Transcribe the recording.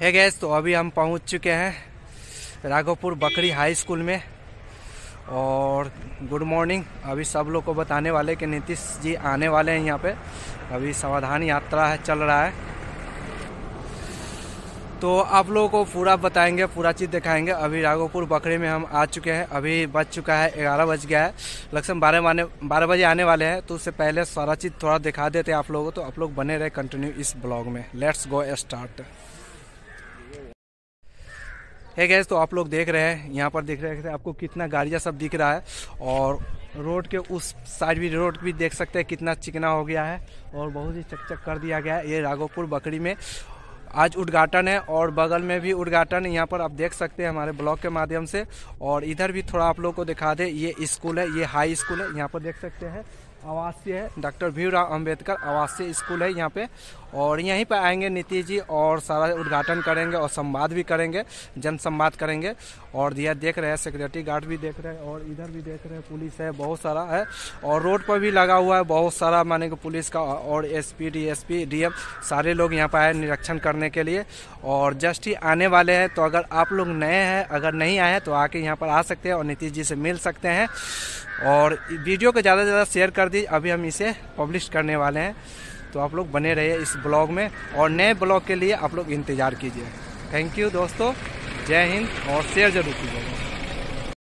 है गैस तो अभी हम पहुँच चुके हैं राघोपुर बकरी हाई स्कूल में। और गुड मॉर्निंग अभी सब लोग को बताने वाले कि नीतीश जी आने वाले हैं यहाँ पे। अभी समाधान यात्रा है, चल रहा है। तो आप लोगों को पूरा बताएँगे, पूरा चीज़ दिखाएँगे। अभी राघोपुर बकरी में हम आ चुके हैं। अभी बज चुका है, ग्यारह बज गया है। लगभग बारह आने बारह बजे आने वाले हैं। तो उससे पहले सारा चीज़ थोड़ा दिखा देते हैं आप लोगों को। तो आप लोग बने रहे कंटिन्यू इस ब्लॉग में। लेट्स गो स्टार्ट है गैस तो आप लोग देख रहे हैं, यहाँ पर देख रहे हैं आपको कितना गाड़ियाँ सब दिख रहा है और रोड के उस साइड भी, रोड भी देख सकते हैं कितना चिकना हो गया है और बहुत ही चकचक कर दिया गया है ये राघोपुर बकरी में। आज उद्घाटन है और बगल में भी उद्घाटन, यहाँ पर आप देख सकते हैं हमारे ब्लॉग के माध्यम से। और इधर भी थोड़ा आप लोग को दिखा दे, ये स्कूल है, ये हाई स्कूल है, यहाँ पर देख सकते हैं। आवासीय है। डॉक्टर भीमराव अंबेडकर आवासीय स्कूल है यहाँ पे। और यहीं पर आएँगे नीतीश जी और सारा उद्घाटन करेंगे और संवाद भी करेंगे जन संवाद करेंगे। और यह देख रहे हैं सिक्योरिटी गार्ड भी देख रहे हैं और इधर भी देख रहे हैं, पुलिस है, बहुत सारा है। और रोड पर भी लगा हुआ है, बहुत सारा माने कि पुलिस का और S P D S P सारे लोग यहाँ पर आए निरीक्षण करने के लिए। और जस्ट ही आने वाले हैं तो अगर आप लोग नए हैं, अगर नहीं आए हैं तो आके यहाँ पर आ सकते हैं और नीतीश जी से मिल सकते हैं। और वीडियो को ज़्यादा से ज़्यादा शेयर कर दी अभी हम इसे पब्लिश करने वाले हैं। तो आप लोग बने रहिए इस ब्लॉग में और नए ब्लॉग के लिए आप लोग इंतज़ार कीजिए। थैंक यू दोस्तों। जय हिंद और शेयर ज़रूर कीजिएगा।